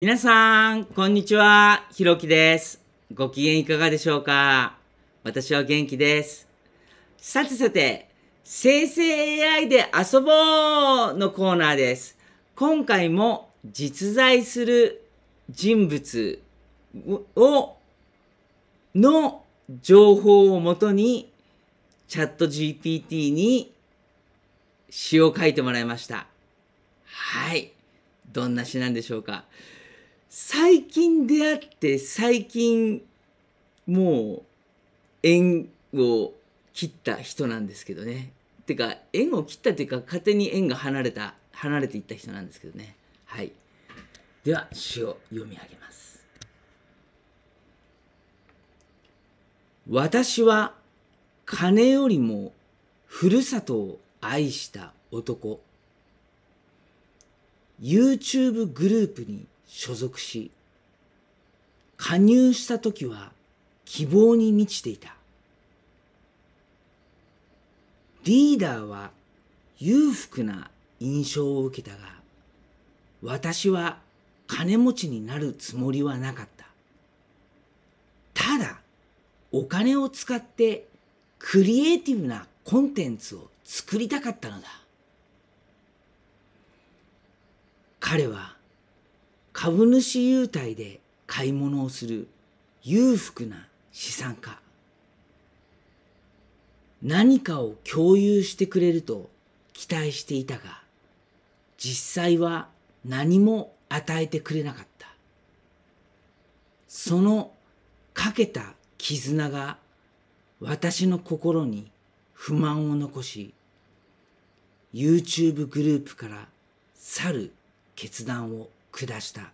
皆さん、こんにちは。ひろきです。ご機嫌いかがでしょうか？私は元気です。さてさて、生成 AI で遊ぼうのコーナーです。今回も実在する人物を、の情報をもとに、チャット GPT に詩を書いてもらいました。はい。どんな詩なんでしょうか？最近出会って最近もう縁を切った人なんですけどね。てか縁を切ったというか勝手に縁が離れた離れていった人なんですけどね。はい。では詩を読み上げます。私は金よりもふるさとを愛した男。YouTube グループに所属し、加入した時は希望に満ちていた。リーダーは裕福な印象を受けたが、私は金持ちになるつもりはなかった。ただ、お金を使ってクリエイティブなコンテンツを作りたかったのだ。彼は株主優待で買い物をする裕福な資産家。何かを共有してくれると期待していたが実際は何も与えてくれなかった。そのかけた絆が私の心に不満を残し YouTube グループから去る決断を下した。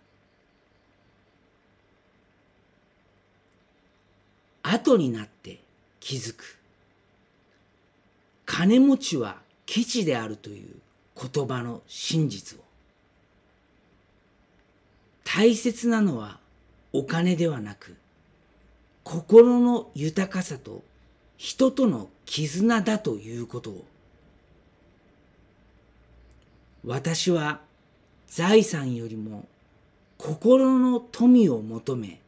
後になって気づく。金持ちはケチであるという言葉の真実を。大切なのはお金ではなく心の豊かさと人との絆だということを。私は財産よりも心の富を求め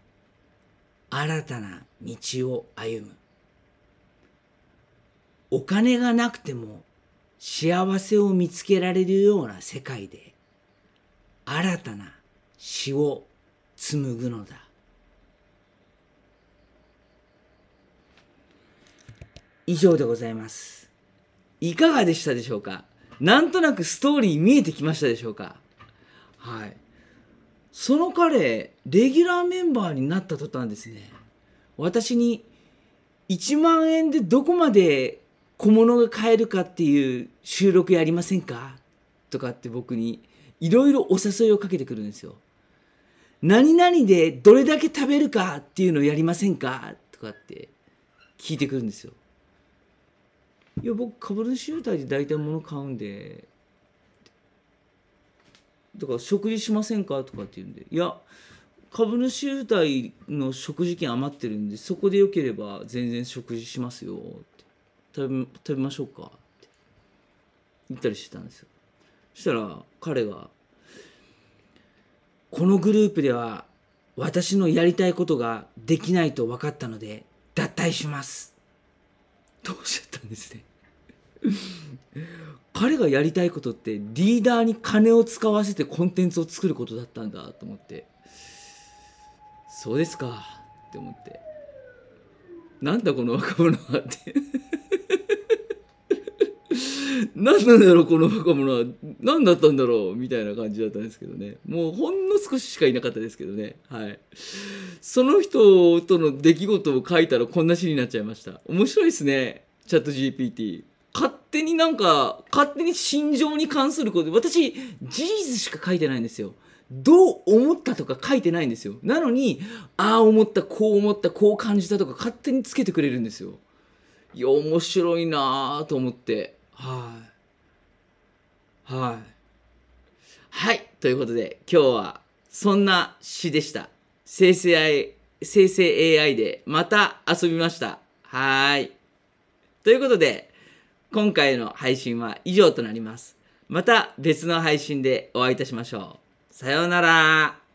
新たな道を歩む。お金がなくても幸せを見つけられるような世界で新たな詩を紡ぐのだ。以上でございます。いかがでしたでしょうか？なんとなくストーリー見えてきましたでしょうか？はい。その彼、レギュラーメンバーになった途端ですね、私に1万円でどこまで小物が買えるかっていう収録やりませんか？とかって僕にいろいろお誘いをかけてくるんですよ。何々でどれだけ食べるかっていうのをやりませんか？とかって聞いてくるんですよ。いや、僕株主優待で大体物買うんで、だから食事しませんかとかって言うんで、いや、株主優待の食事券余ってるんで、そこでよければ全然食事しますよって。食べ食べましょうかって言ったりしてたんですよ。そしたら彼が、このグループでは私のやりたいことができないと分かったので脱退します。とおっしゃったんですね。彼がやりたいことってリーダーに金を使わせてコンテンツを作ることだったんだと思って。そうですかって思って。なんだこの若者はって。何なんだろうこの若者は。何だったんだろうみたいな感じだったんですけどね。もうほんの少ししかいなかったですけどね。はい。その人との出来事を書いたらこんな詩になっちゃいました。面白いですねチャット GPT 手になんか勝手に心情に関すること私事実しか書いてないんですよ。どう思ったとか書いてないんですよ。なのにああ思ったこう思ったこう感じたとか勝手につけてくれるんですよ。いや面白いなあと思って。はい。はい。はい。ということで今日はそんな詩でした。生成 AI, 生成 AI でまた遊びました。はい。ということで今回の配信は以上となります。また別の配信でお会いいたしましょう。さようなら。